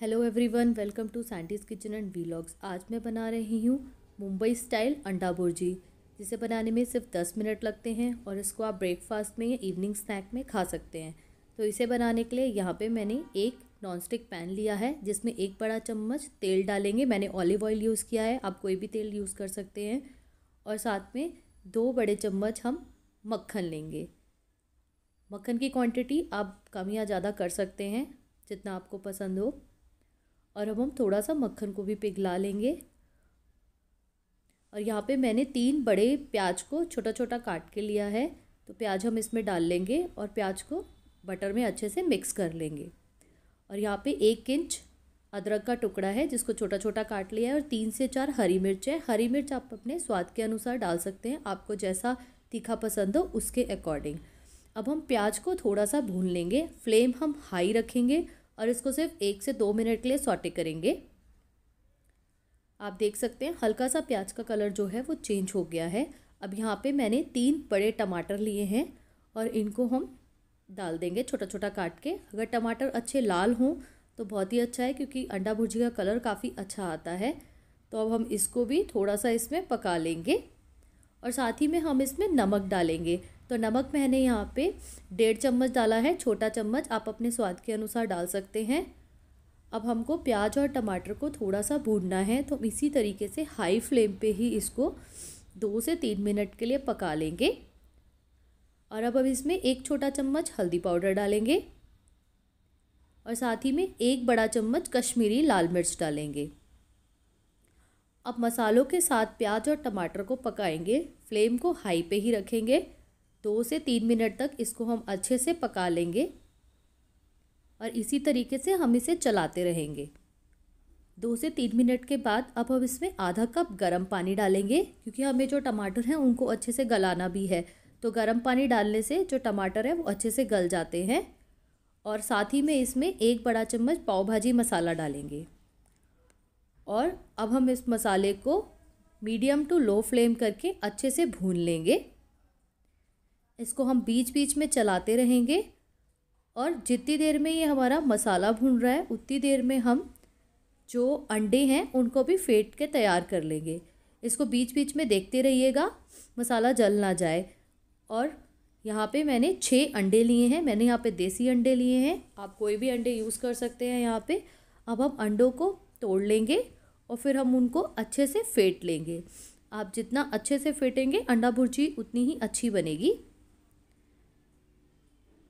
Hello everyone welcome to सैंटीज kitchen and vlogs आज मैं बना रही हूँ मुंबई स्टाइल अंडा भुर्जी जिसे बनाने में सिर्फ़ दस मिनट लगते हैं और इसको आप ब्रेकफास्ट में या इवनिंग स्नैक में खा सकते हैं। तो इसे बनाने के लिए यहाँ पे मैंने एक नॉनस्टिक पैन लिया है, जिसमें एक बड़ा चम्मच तेल डालेंगे। मैंने ऑलिव ऑयल यूज़ किया है, आप कोई भी तेल यूज़ कर सकते हैं। और साथ में दो बड़े चम्मच हम मक्खन लेंगे। मक्खन की क्वांटिटी आप कम या ज़्यादा कर सकते हैं, जितना आपको पसंद हो। और अब हम थोड़ा सा मक्खन को भी पिघला लेंगे। और यहाँ पे मैंने तीन बड़े प्याज को छोटा छोटा काट के लिया है। तो प्याज हम इसमें डाल लेंगे और प्याज को बटर में अच्छे से मिक्स कर लेंगे। और यहाँ पे एक इंच अदरक का टुकड़ा है जिसको छोटा छोटा काट लिया है और तीन से चार हरी मिर्च है। हरी मिर्च आप अपने स्वाद के अनुसार डाल सकते हैं। आपको जैसा तीखा पसंद हो उसके अकॉर्डिंग अब हम प्याज को थोड़ा सा भून लेंगे। फ्लेम हम हाई रखेंगे। और इसको सिर्फ़ एक से दो मिनट के लिए सॉटे करेंगे। आप देख सकते हैं, हल्का सा प्याज का कलर जो है वो चेंज हो गया है। अब यहाँ पे मैंने तीन बड़े टमाटर लिए हैं और इनको हम डाल देंगे छोटा छोटा काट के। अगर टमाटर अच्छे लाल हों तो बहुत ही अच्छा है क्योंकि अंडा भुर्जी का कलर काफ़ी अच्छा आता है। तो अब हम इसको भी थोड़ा सा इसमें पका लेंगे और साथ ही में हम इसमें नमक डालेंगे। तो नमक मैंने यहाँ पे डेढ़ चम्मच डाला है, छोटा चम्मच आप अपने स्वाद के अनुसार डाल सकते हैं। अब हमको प्याज और टमाटर को थोड़ा सा भूनना है तो इसी तरीके से हाई फ्लेम पे ही इसको दो से तीन मिनट के लिए पका लेंगे। और अब अब इसमें एक छोटा चम्मच हल्दी पाउडर डालेंगे और साथ ही में एक बड़ा चम्मच कश्मीरी लाल मिर्च डालेंगे। अब मसालों के साथ प्याज और टमाटर को पकाएँगे फ्लेम को हाई पे ही रखेंगे। दो से तीन मिनट तक इसको हम अच्छे से पका लेंगे और इसी तरीके से हम इसे चलाते रहेंगे। दो से तीन मिनट के बाद अब हम इसमें आधा कप गर्म पानी डालेंगे, क्योंकि हमें जो टमाटर हैं उनको अच्छे से गलाना भी है। तो गर्म पानी डालने से जो टमाटर है वो अच्छे से गल जाते हैं और साथ ही में इसमें एक बड़ा चम्मच पाव भाजी मसाला डालेंगे। और अब हम इस मसाले को मीडियम टू लो फ्लेम करके अच्छे से भून लेंगे। इसको हम बीच बीच में चलाते रहेंगे और जितनी देर में ये हमारा मसाला भून रहा है, उतनी देर में हम जो अंडे हैं, उनको भी फेंट के तैयार कर लेंगे। इसको बीच बीच में देखते रहिएगा, मसाला जल ना जाए। और यहाँ पे मैंने छः अंडे लिए हैं, मैंने यहाँ पे देसी अंडे लिए हैं। आप कोई भी अंडे यूज़ कर सकते हैं यहाँ पे। अब हम अंडों को तोड़ लेंगे और फिर हम उनको अच्छे से फेंट लेंगे। आप जितना अच्छे से फेंटेंगे, अंडा भुर्जी उतनी ही अच्छी बनेगी।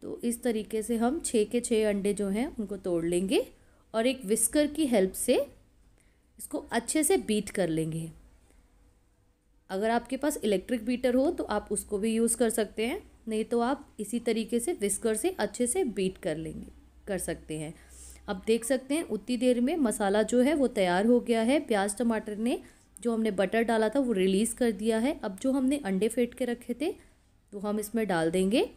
तो इस तरीके से हम छः के छः अंडे जो हैं, उनको तोड़ लेंगे और एक विस्कर की हेल्प से इसको अच्छे से बीट कर लेंगे। अगर आपके पास इलेक्ट्रिक बीटर हो तो आप उसको भी यूज़ कर सकते हैं, नहीं तो आप इसी तरीके से विस्कर से अच्छे से बीट कर लेंगे, कर सकते हैं। अब देख सकते हैं, उतनी देर में मसाला जो है, वो तैयार हो गया है। प्याज टमाटर ने जो हमने बटर डाला था, वो रिलीज़ कर दिया है। अब जो हमने अंडे फेंट के रखे थे वो हम इसमें डाल देंगे।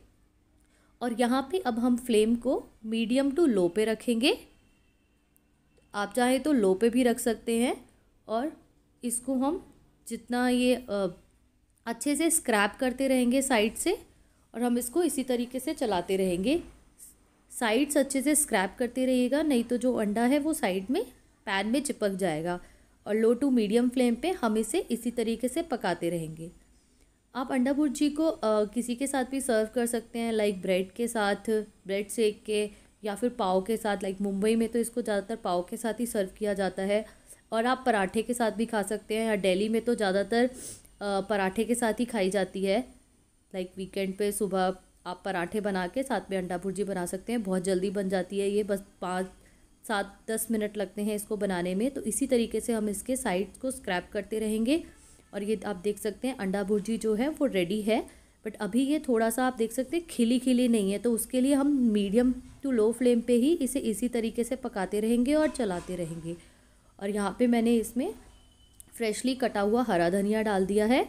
और यहाँ पे अब हम फ्लेम को मीडियम टू लो पे रखेंगे। आप चाहे तो लो पे भी रख सकते हैं और इसको हम जितना ये अच्छे से स्क्रैप करते रहेंगे साइड से और हम इसको इसी तरीके से चलाते रहेंगे। साइड्स अच्छे से स्क्रैप करते रहिएगा, नहीं तो जो अंडा है वो साइड में पैन में चिपक जाएगा और लो टू मीडियम फ्लेम पे हम इसे इसी तरीके से पकाते रहेंगे। आप अंडा भुर्जी को आ, किसी के साथ भी सर्व कर सकते हैं लाइक ब्रेड के साथ ब्रेड सेक के या फिर पाव के साथ लाइक मुंबई में तो इसको ज़्यादातर पाव के साथ ही सर्व किया जाता है। और आप पराठे के साथ भी खा सकते हैं या दिल्ली में तो ज़्यादातर पराठे के साथ ही खाई जाती है। लाइक वीकेंड पे सुबह आप पराठे बना के साथ में अंडा भुर्जी बना सकते हैं बहुत जल्दी बन जाती है ये बस पाँच सात दस मिनट लगते हैं इसको बनाने में। तो इसी तरीके से हम इसके साइड्स को स्क्रैप करते रहेंगे। और ये आप देख सकते हैं, अंडा भुर्जी जो है वो रेडी है बट अभी ये थोड़ा सा आप देख सकते हैं खिली खिली नहीं है तो उसके लिए हम मीडियम टू लो फ्लेम पे ही इसे इसी तरीके से पकाते रहेंगे और चलाते रहेंगे। और यहाँ पे मैंने इसमें फ्रेशली कटा हुआ हरा धनिया डाल दिया है।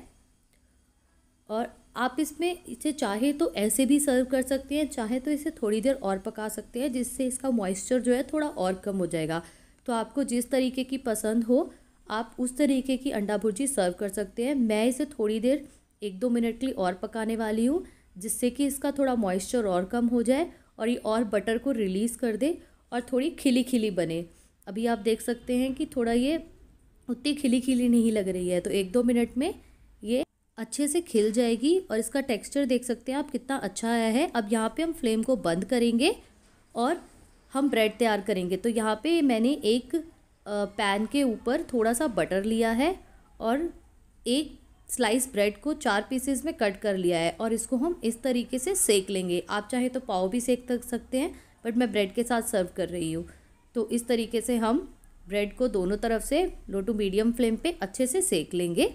और आप इसमें इसे चाहे तो ऐसे भी सर्व कर सकते हैं, चाहे तो इसे थोड़ी देर और पका सकते हैं, जिससे इसका मॉइस्चर जो है थोड़ा और कम हो जाएगा। तो आपको जिस तरीके की पसंद हो आप उस तरीके की अंडा भुर्जी सर्व कर सकते हैं। मैं इसे थोड़ी देर, एक दो मिनट के लिए और पकाने वाली हूँ, जिससे कि इसका थोड़ा मॉइस्चर और कम हो जाए और ये और बटर को रिलीज़ कर दे और थोड़ी खिली खिली बने। अभी आप देख सकते हैं कि थोड़ा ये उतनी खिली खिली नहीं लग रही है तो एक दो मिनट में ये अच्छे से खिल जाएगी और इसका टेक्सचर देख सकते हैं आप कितना अच्छा आया है। अब यहाँ पे हम फ्लेम को बंद करेंगे और हम ब्रेड तैयार करेंगे। तो यहाँ पे मैंने एक पैन के ऊपर थोड़ा सा बटर लिया है और एक स्लाइस ब्रेड को चार पीसेस में कट कर लिया है और इसको हम इस तरीके से सेक लेंगे। आप चाहे तो पाव भी सेक सकते हैं बट मैं ब्रेड के साथ सर्व कर रही हूँ। तो इस तरीके से हम ब्रेड को दोनों तरफ़ से लो टू मीडियम फ्लेम पे अच्छे से सेक लेंगे।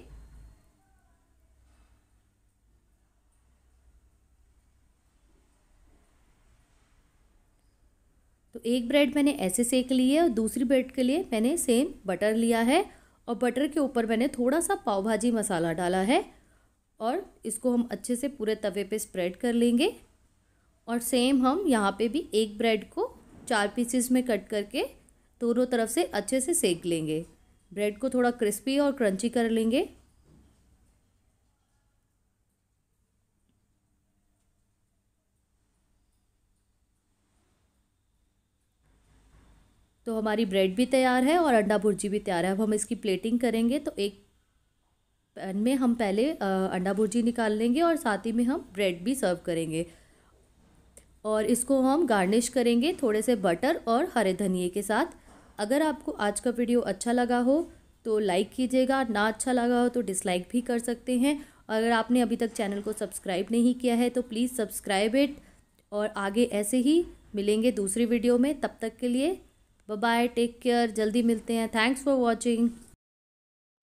तो एक ब्रेड मैंने ऐसे सेक ली है और दूसरी ब्रेड के लिए मैंने सेम बटर लिया है और बटर के ऊपर मैंने थोड़ा सा पाव भाजी मसाला डाला है और इसको हम अच्छे से पूरे तवे पे स्प्रेड कर लेंगे और सेम हम यहाँ पे भी एक ब्रेड को चार पीसेस में कट करके दोनों तरफ़ से अच्छे से सेक लेंगे। ब्रेड को थोड़ा क्रिस्पी और क्रंची कर लेंगे। तो हमारी ब्रेड भी तैयार है और अंडा भुर्जी भी तैयार है। अब हम इसकी प्लेटिंग करेंगे तो एक पैन में हम पहले अंडा भुर्जी निकाल लेंगे और साथ ही में हम ब्रेड भी सर्व करेंगे। और इसको हम गार्निश करेंगे थोड़े से बटर और हरे धनिए के साथ। अगर आपको आज का वीडियो अच्छा लगा हो तो लाइक कीजिएगा, ना अच्छा लगा हो तो डिसलाइक भी कर सकते हैं। अगर आपने अभी तक चैनल को सब्सक्राइब नहीं किया है तो प्लीज़ सब्सक्राइब इट। और आगे ऐसे ही मिलेंगे दूसरी वीडियो में। तब तक के लिए बाय टेक केयर जल्दी मिलते हैं थैंक्स फॉर वॉचिंग